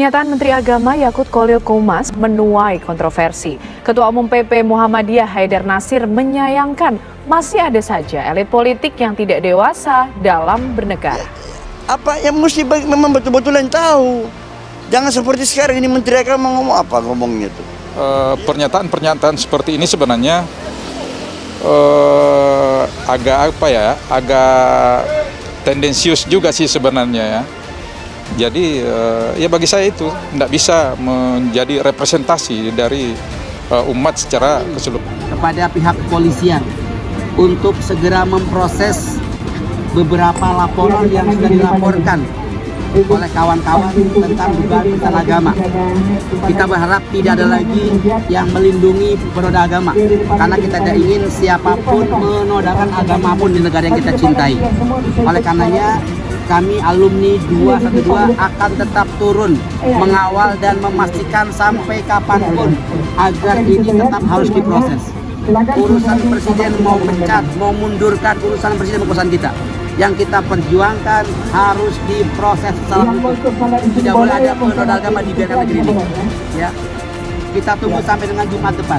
Pernyataan Menteri Agama Yakut Kolil Komas menuai kontroversi. Ketua Umum PP Muhammadiyah Haidar Nasir menyayangkan masih ada saja elit politik yang tidak dewasa dalam bernegara. Apa yang mesti memang betul-betul yang tahu. Jangan seperti sekarang ini Menteri Agama ngomong apa ngomongnya itu. Eh, pernyataan-pernyataan uh, seperti ini sebenarnya uh, agak apa ya, agak tendensius juga sih sebenarnya ya jadi uh, ya bagi saya itu tidak bisa menjadi representasi dari uh, umat secara keseluruhan. Kepada pihak kepolisian untuk segera memproses beberapa laporan yang sudah dilaporkan oleh kawan-kawan tentang dugaan penistaan agama. Kita berharap tidak ada lagi yang melindungi peroda agama karena kita tidak ingin siapa pun menodakan agama pun di negara yang kita cintai. Oleh karenanya kami alumni 212 akan tetap turun mengawal dan memastikan sampai kapan pun agar ini tetap harus diproses. Urusan presiden mau mencat, mau mundurkan urusan presiden urusan kita. Yang kita perjuangkan harus diproses secara hukum. Tidak boleh ada penodaan agama dibiarkan negeri ini. Ya, kita tunggu sampai dengan Jumat depan.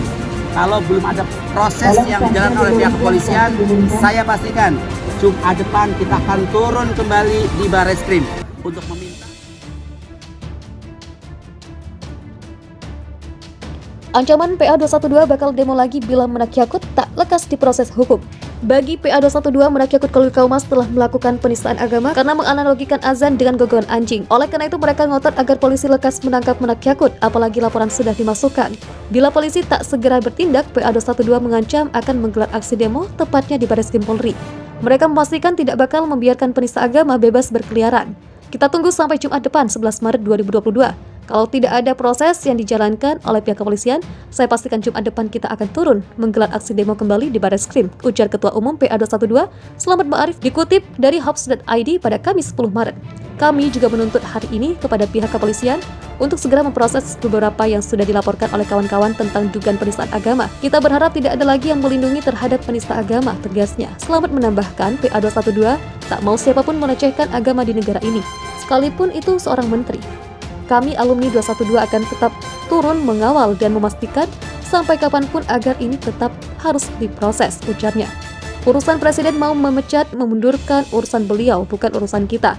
Kalau belum ada proses yang dijalankan oleh pihak kepolisian, saya pastikan Jumat depan kita akan turun kembali di Baris Krim untuk meminta Ancaman PA212 bakal demo lagi bila Menak Yakut tak lekas diproses hukum. Bagi PA212, Menak Yakut Kolil Kaumas telah melakukan penistaan agama karena menganalogikan azan dengan gogohan anjing. Oleh karena itu mereka ngotot agar polisi lekas menangkap Menak Yakut, apalagi laporan sudah dimasukkan. Bila polisi tak segera bertindak, PA212 mengancam akan menggelar aksi demo tepatnya di Baris Krim Polri. Mereka memastikan tidak bakal membiarkan penista agama bebas berkeliaran. Kita tunggu sampai Jumat depan 11 Maret 2022. Kalau tidak ada proses yang dijalankan oleh pihak kepolisian, saya pastikan Jumat depan kita akan turun menggelar aksi demo kembali di Baris Krim, ujar Ketua Umum PA212 Selamat Ma'arif dikutip dari Hops.id pada Kamis 10 Maret. Kami juga menuntut hari ini kepada pihak kepolisian untuk segera memproses beberapa yang sudah dilaporkan oleh kawan-kawan tentang dugaan penistaan agama. Kita berharap tidak ada lagi yang melindungi terhadap penista agama, tegasnya. Selamat menambahkan, PA212 tak mau siapa pun melecehkan agama di negara ini, sekalipun itu seorang menteri. Kami alumni 212 akan tetap turun mengawal dan memastikan sampai kapan pun agar ini tetap harus diproses, ujarnya. Urusan presiden mau memecat, memundurkan urusan beliau, bukan urusan kita.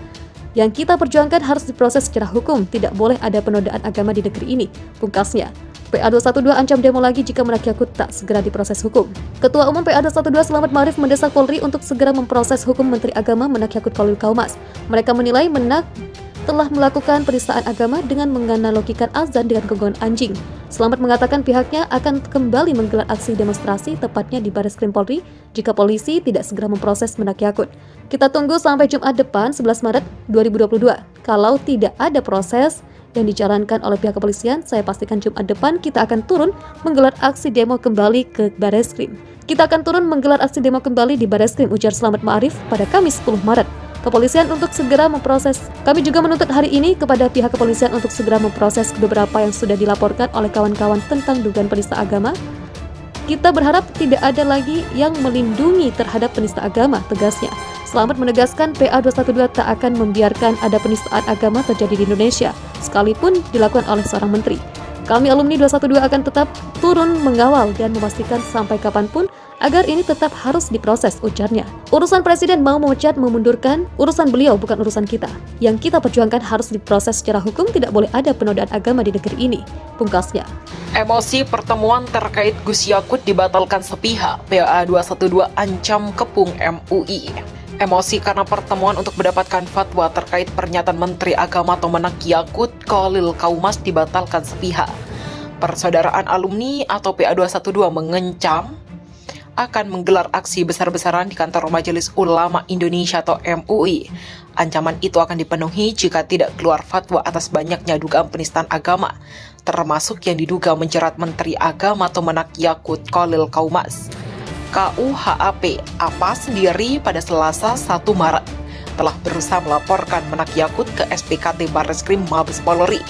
Yang kita perjuangkan harus diproses secara hukum, tidak boleh ada penodaan agama di negeri ini, pungkasnya. PA212 ancam demo lagi jika Menak tak segera diproses hukum. Ketua Umum PA212 Selamat Marif mendesak Polri untuk segera memproses hukum Menteri Agama Menak Yakut Kolil Kaumas. Mereka menilai Menak telah melakukan penistaan agama dengan menganalogikan azan dengan gonggongan anjing. Selamat mengatakan pihaknya akan kembali menggelar aksi demonstrasi tepatnya di Baris Krim Polri jika polisi tidak segera memproses Menak Yakut. Kita tunggu sampai Jumat depan 11 Maret 2022. Kalau tidak ada proses yang dijalankan oleh pihak kepolisian, saya pastikan Jumat depan kita akan turun menggelar aksi demo kembali ke Baris Krim. Kita akan turun menggelar aksi demo kembali di Baris Krim ujar Selamat Ma'arif pada Kamis 10 Maret. Kepolisian untuk segera memproses. Kami juga menuntut hari ini kepada pihak kepolisian untuk segera memproses beberapa yang sudah dilaporkan oleh kawan-kawan tentang dugaan penista agama kita berharap tidak ada lagi yang melindungi terhadap penista agama, tegasnya. Selamat menegaskan PA212 tak akan membiarkan ada penistaan agama terjadi di Indonesia, sekalipun dilakukan oleh seorang menteri. Kami alumni 212 akan tetap turun mengawal dan memastikan sampai kapan pun agar ini tetap harus diproses, ujarnya. Urusan presiden mau memecat, memundurkan, urusan beliau bukan urusan kita. Yang kita perjuangkan harus diproses secara hukum, tidak boleh ada penodaan agama di negeri ini, pungkasnya. Emosi pertemuan terkait Gus Yakut dibatalkan sepihak, PA 212 ancam kepung MUI. Emosi karena pertemuan untuk mendapatkan fatwa terkait pernyataan Menteri Agama Tomenak Yakut, Kolil Kaumas dibatalkan sepihak. Persaudaraan alumni atau PA 212 mengencam akan menggelar aksi besar-besaran di kantor Majelis Ulama Indonesia atau MUI. Ancaman itu akan dipenuhi jika tidak keluar fatwa atas banyaknya dugaan penistaan agama, termasuk yang diduga menjerat Menteri Agama atau Menak Yakut Kolil Kaumas. KUHAP apa sendiri pada Selasa 1 Maret telah berusaha melaporkan Menak Yakut ke SPKT Barreskrim Mabes Polri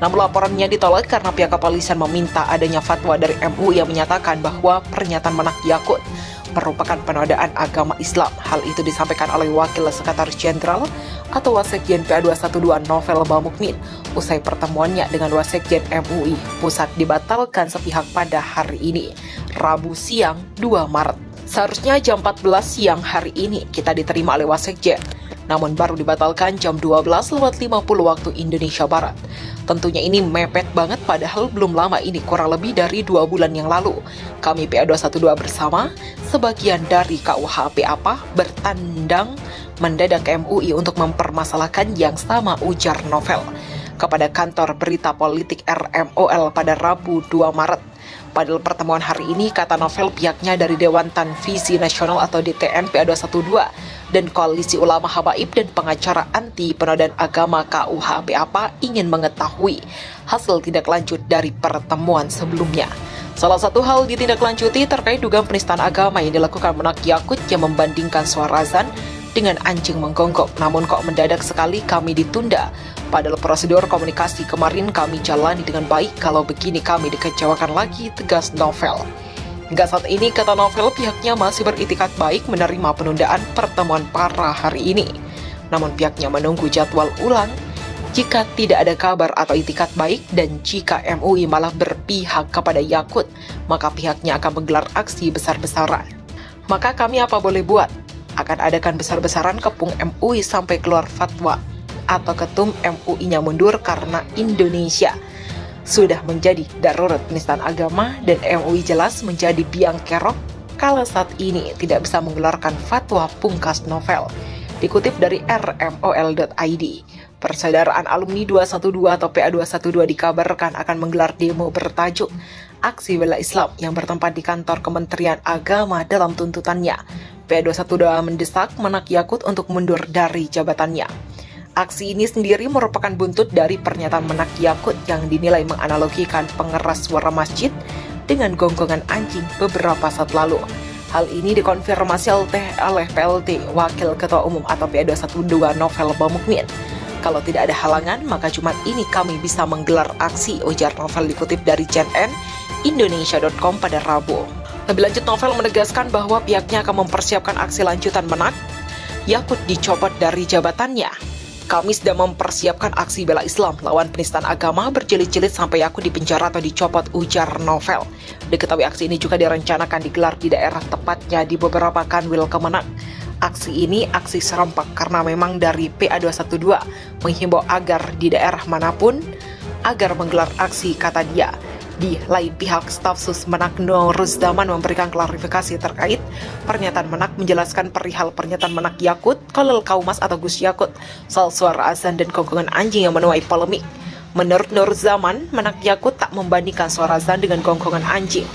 namun laporannya ditolak karena pihak kepolisian meminta adanya fatwa dari MU yang menyatakan bahwa pernyataan Menak Yakut merupakan penodaan agama Islam. Hal itu disampaikan oleh Wakil Sekretaris Jenderal atau Wasekjen PA212 Novel Bamukmin usai pertemuannya dengan Wasekjen MUI pusat dibatalkan sepihak pada hari ini, Rabu siang 2 Maret. Seharusnya jam 14 siang hari ini kita diterima oleh Wasekjen namun baru dibatalkan jam 12 lewat 50 waktu Indonesia Barat. Tentunya ini mepet banget padahal belum lama ini kurang lebih dari dua bulan yang lalu. Kami PA212 bersama, sebagian dari KUHP apa bertandang mendadak MUI untuk mempermasalahkan yang sama ujar novel kepada kantor berita politik RMOL pada Rabu 2 Maret. Pada pertemuan hari ini, kata novel pihaknya dari Dewan Tanvisi Nasional atau DTN PA212 dan Koalisi Ulama Habaib dan pengacara anti penodaan agama KUHP apa ingin mengetahui hasil tindak lanjut dari pertemuan sebelumnya. Salah satu hal ditindaklanjuti terkait dugaan penistaan agama yang dilakukan Menak Yakut yang membandingkan suara azan dengan anjing menggonggong. Namun kok mendadak sekali kami ditunda. Padahal prosedur komunikasi kemarin kami jalani dengan baik, kalau begini kami dikecewakan lagi, tegas novel. Hingga saat ini, kata novel, pihaknya masih beritikat baik menerima penundaan pertemuan para hari ini. Namun pihaknya menunggu jadwal ulang jika tidak ada kabar atau itikat baik dan jika MUI malah berpihak kepada Yakut, maka pihaknya akan menggelar aksi besar-besaran. Maka kami apa boleh buat? Akan adakan besar-besaran kepung MUI sampai keluar fatwa atau ketum MUI-nya mundur karena Indonesia sudah menjadi darurat penistaan agama dan MUI jelas menjadi biang kerok kalau saat ini tidak bisa mengeluarkan fatwa pungkas novel. Dikutip dari rmol.id, Persaudaraan Alumni 212 atau PA212 dikabarkan akan menggelar demo bertajuk Aksi Bela Islam yang bertempat di kantor Kementerian Agama dalam tuntutannya. PA212 mendesak Menak Yakut untuk mundur dari jabatannya. Aksi ini sendiri merupakan buntut dari pernyataan Menak Yakut yang dinilai menganalogikan pengeras suara masjid dengan gonggongan anjing beberapa saat lalu. Hal ini dikonfirmasi oleh PLT Wakil Ketua Umum atau PA212 Novel Bamukmin. Kalau tidak ada halangan, maka Jumat ini kami bisa menggelar aksi, ujar Novel dikutip dari CNN Indonesia.com pada Rabu. Lebih lanjut, Novel menegaskan bahwa pihaknya akan mempersiapkan aksi lanjutan menak Yakut dicopot dari jabatannya kami sedang mempersiapkan aksi bela Islam lawan penistaan agama berjilid-jilid sampai aku dipenjara atau dicopot ujar novel. Diketahui aksi ini juga direncanakan digelar di daerah tepatnya di beberapa kanwil kemenang. Aksi ini aksi serempak karena memang dari PA212 menghimbau agar di daerah mana pun agar menggelar aksi kata dia. Di lain pihak, staf sus Menak Nur Rusdaman memberikan klarifikasi terkait pernyataan Menak menjelaskan perihal pernyataan Menak Yakut, Kolel Kaumas atau Gus Yakut, soal suara azan dan gonggongan anjing yang menuai polemik. Menurut Nur Zaman, Menak Yakut tak membandingkan suara azan dengan gonggongan anjing.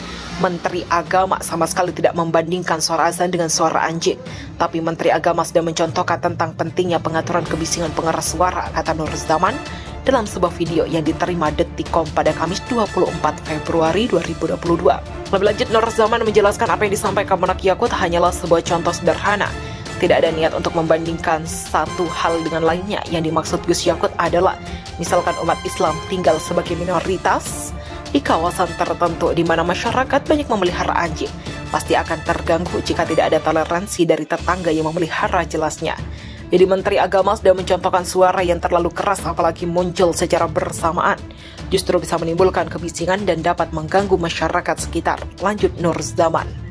Menteri Agama sama sekali tidak membandingkan suara azan dengan suara anjing. Tapi Menteri Agama sudah mencontohkan tentang pentingnya pengaturan kebisingan pengeras suara, kata Nur Zaman dalam sebuah video yang diterima Detikcom pada Kamis 24 Februari 2022. Lebih lanjut, Nur Zaman menjelaskan apa yang disampaikan Menak Yakut hanyalah sebuah contoh sederhana. Tidak ada niat untuk membandingkan satu hal dengan lainnya. Yang dimaksud Gus Yakut adalah misalkan umat Islam tinggal sebagai minoritas di kawasan tertentu di mana masyarakat banyak memelihara anjing. Pasti akan terganggu jika tidak ada toleransi dari tetangga yang memelihara jelasnya. Jadi Menteri Agama sudah mencontohkan suara yang terlalu keras apalagi muncul secara bersamaan. Justru bisa menimbulkan kebisingan dan dapat mengganggu masyarakat sekitar. Lanjut Nur Zaman.